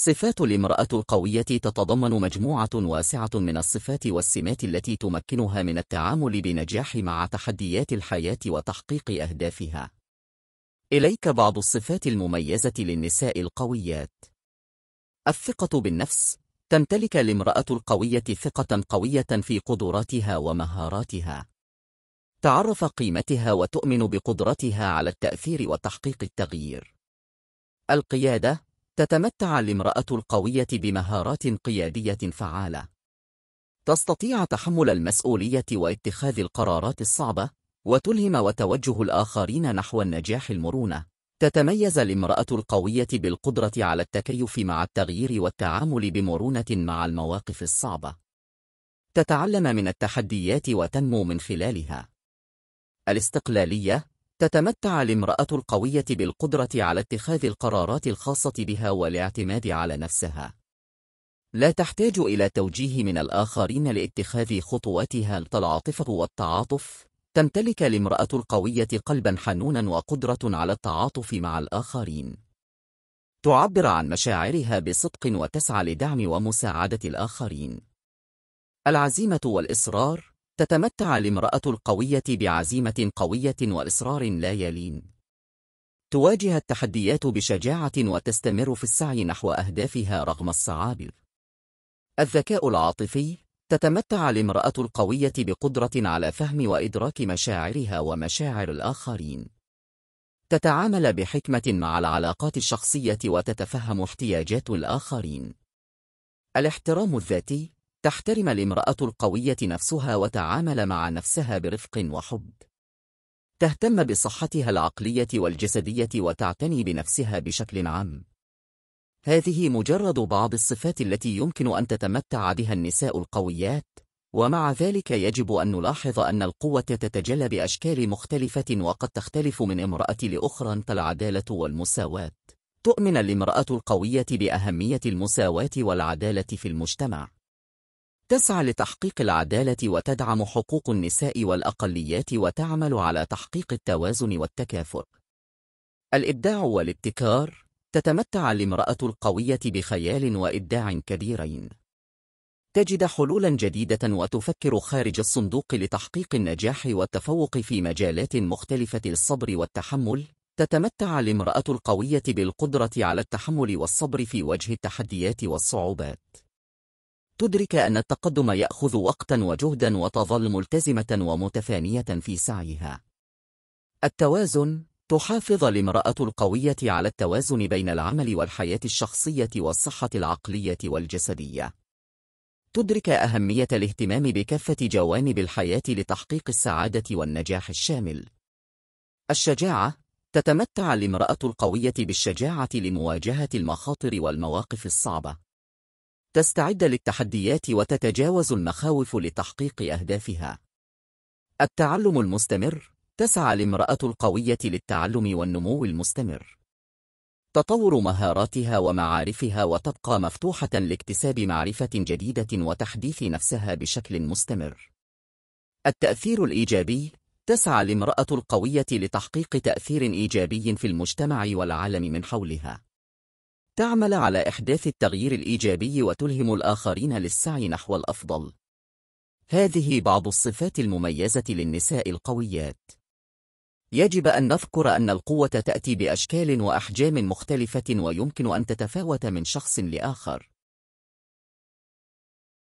صفات الامرأة القوية تتضمن مجموعة واسعة من الصفات والسمات التي تمكنها من التعامل بنجاح مع تحديات الحياة وتحقيق أهدافها. إليك بعض الصفات المميزة للنساء القويات. الثقة بالنفس تمتلك الامرأة القوية ثقة قوية في قدراتها ومهاراتها. تعرف قيمتها وتؤمن بقدرتها على التأثير وتحقيق التغيير. القيادة تتمتع الامرأة القوية بمهارات قيادية فعالة. تستطيع تحمل المسؤولية واتخاذ القرارات الصعبة، وتلهم وتوجه الآخرين نحو النجاح المرونة. تتميز الامرأة القوية بالقدرة على التكيف مع التغيير والتعامل بمرونة مع المواقف الصعبة. تتعلم من التحديات وتنمو من خلالها. الاستقلالية تتمتع الامرأة القوية بالقدرة على اتخاذ القرارات الخاصة بها والاعتماد على نفسها. لا تحتاج إلى توجيه من الآخرين لاتخاذ خطواتها العاطفة والتعاطف. تمتلك الامرأة القوية قلبا حنونا وقدرة على التعاطف مع الآخرين. تعبر عن مشاعرها بصدق وتسعى لدعم ومساعدة الآخرين. العزيمة والإصرار تتمتع الامرأة القوية بعزيمة قوية وإصرار لا يلين. تواجه التحديات بشجاعة وتستمر في السعي نحو أهدافها رغم الصعاب. الذكاء العاطفي تتمتع الامرأة القوية بقدرة على فهم وإدراك مشاعرها ومشاعر الآخرين. تتعامل بحكمة مع العلاقات الشخصية وتتفهم احتياجات الآخرين. الاحترام الذاتي تحترم الامرأة القوية نفسها وتعامل مع نفسها برفق وحب. تهتم بصحتها العقلية والجسدية وتعتني بنفسها بشكل عام. هذه مجرد بعض الصفات التي يمكن أن تتمتع بها النساء القويات، ومع ذلك يجب أن نلاحظ أن القوة تتجلى بأشكال مختلفة وقد تختلف من امرأة لأخرى كالعدالة والمساواة. تؤمن الامرأة القوية بأهمية المساواة والعدالة في المجتمع. تسعى لتحقيق العدالة وتدعم حقوق النساء والأقليات وتعمل على تحقيق التوازن والتكافؤ. الإبداع والابتكار تتمتع الامرأة القوية بخيال وإبداع كبيرين. تجد حلولا جديدة وتفكر خارج الصندوق لتحقيق النجاح والتفوق في مجالات مختلفة الصبر والتحمل. تتمتع الامرأة القوية بالقدرة على التحمل والصبر في وجه التحديات والصعوبات. تدرك أن التقدم يأخذ وقتا وجهدا وتظل ملتزمة ومتفانية في سعيها. التوازن تحافظ الامرأة القوية على التوازن بين العمل والحياة الشخصية والصحة العقلية والجسدية. تدرك أهمية الاهتمام بكافة جوانب الحياة لتحقيق السعادة والنجاح الشامل. الشجاعة تتمتع الامرأة القوية بالشجاعة لمواجهة المخاطر والمواقف الصعبة. تستعد للتحديات وتتجاوز المخاوف لتحقيق أهدافها. التعلم المستمر تسعى الامرأة القوية للتعلم والنمو المستمر. تطور مهاراتها ومعارفها وتبقى مفتوحة لاكتساب معرفة جديدة وتحديث نفسها بشكل مستمر. التأثير الإيجابي تسعى الامرأة القوية لتحقيق تأثير إيجابي في المجتمع والعالم من حولها. تعمل على إحداث التغيير الإيجابي وتلهم الآخرين للسعي نحو الأفضل. هذه بعض الصفات المميزة للنساء القويات. يجب أن نذكر أن القوة تأتي بأشكال وأحجام مختلفة ويمكن أن تتفاوت من شخص لآخر.